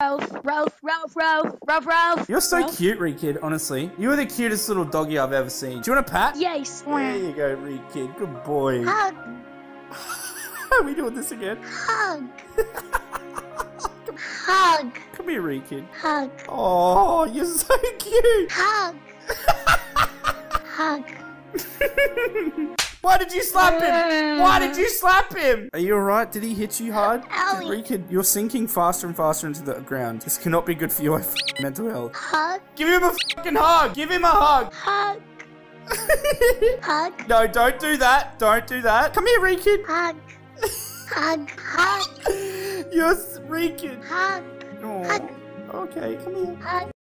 Ralph, Ralph, Ralph, Ralph, Ralph, Ralph. You're so Ralph. cute, Ree Kid, honestly. You are the cutest little doggy I've ever seen. Do you want a pat? Yes. There you go, Ree Kid. Good boy. Hug, Are we doing this again? hug. hug, Come here, Ree Kid. hug, Oh, you're so cute. hug. hug. Why did you slap him? Why did you slap him? Are you alright? Did he hit you hard? Owie. Ree you're sinking faster and faster into the ground. This cannot be good for your mental health. Hug, Give him a fucking hug. Give him a hug. hug, hug, no, don't do that. Don't do that. Come here, Ree hug. Hug, hug, You're s- hug, Oh, Hug. okay, come here. hug.